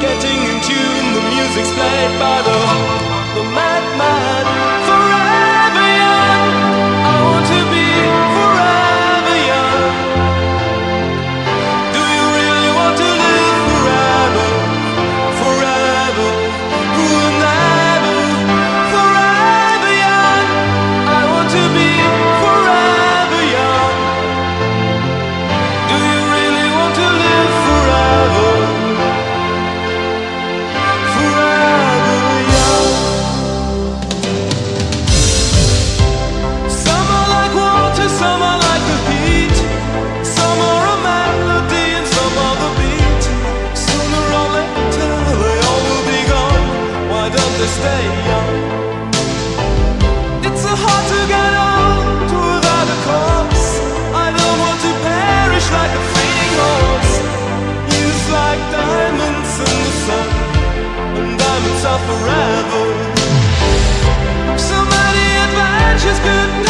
Getting in tune. The music's played by the, the It's so hard to get without a. I don't want to perish like a horse. Used like diamonds in the sun, and diamonds are forever. So many adventures couldn't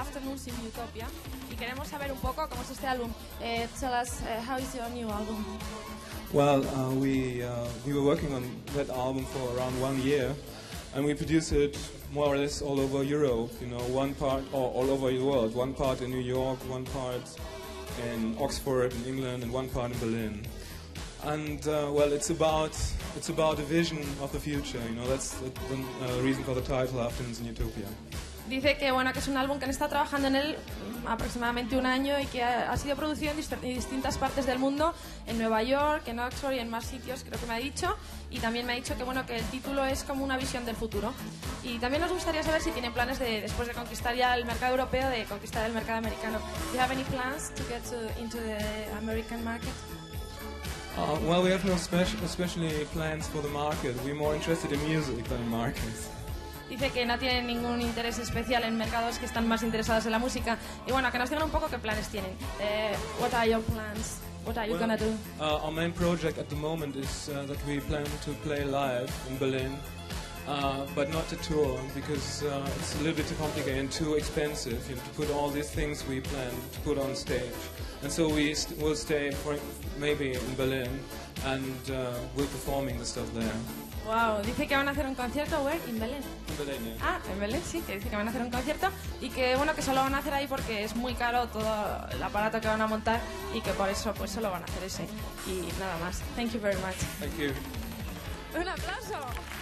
Afternoons in Utopia y queremos saber un poco cómo es este álbum. Eh, tell us, uh, how is your new album? Well, uh, we uh, we were working on that album for around one year, and we produced it more or less all over Europe. You know, one part or all over the world. One part in New York, one part in Oxford in England, and one part in Berlin. And uh, well, it's about it's about a vision of the future. You know, that's the, the uh, reason for the title, Afternoons in Utopia. Dice que bueno que es un álbum que han estado trabajando en él aproximadamente un año y que ha, ha sido producido en dist- distintas partes del mundo, en Nueva York, en Oxford y en más sitios, creo que me ha dicho. Y también me ha dicho que bueno que el título es como una visión del futuro. Y también nos gustaría saber si tienen planes de después de conquistar ya el mercado europeo, de conquistar el mercado americano. Do you have any plans to get to, into the American market? Uh, well, we have no spec- especially plans for the market. We're more interested in music than markets. Dice que no tienen ningún interés especial en mercados que están más interesados en la música. Y bueno, que nos digan un poco qué planes tienen. Eh, what are your plans? What are you Well, gonna do? Uh, our main project at the moment is uh, that we plan to play live in Berlin, uh, but not to tour because uh, it's a little bit too complicated and too expensive you know, to put all these things we plan to put on stage. And so we st- will stay for maybe in Berlin and uh, we're performing the stuff there. Wow, dice que van a hacer un concierto, where? In Belén. Yeah. Ah, en Belén sí, que dice que van a hacer un concierto y que bueno, que solo van a hacer ahí porque es muy caro todo el aparato que van a montar y que por eso pues solo van a hacer ese. Y nada más. Thank you very much. Thank you. Un aplauso.